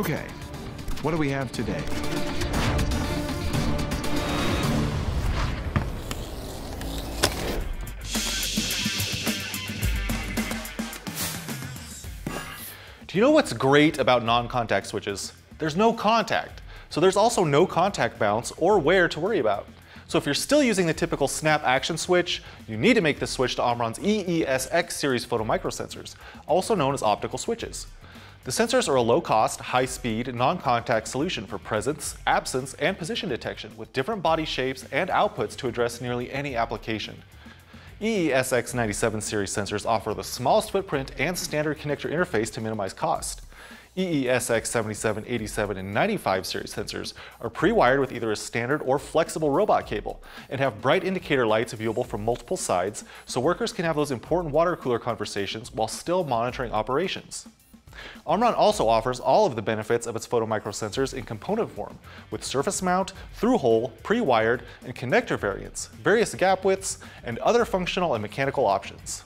Okay, what do we have today? Do you know what's great about non-contact switches? There's no contact. So there's also no contact bounce or wear to worry about. So if you're still using the typical snap action switch, you need to make the switch to Omron's EESX series photo photomicrosensors, also known as optical switches. The sensors are a low-cost, high-speed, non-contact solution for presence, absence, and position detection with different body shapes and outputs to address nearly any application. EESX 97 series sensors offer the smallest footprint and standard connector interface to minimize cost. EESX 77, 87, and 95 series sensors are pre-wired with either a standard or flexible robot cable and have bright indicator lights viewable from multiple sides so workers can have those important water cooler conversations while still monitoring operations. Omron also offers all of the benefits of its photomicrosensors in component form, with surface mount, through-hole, pre-wired, and connector variants, various gap widths, and other functional and mechanical options.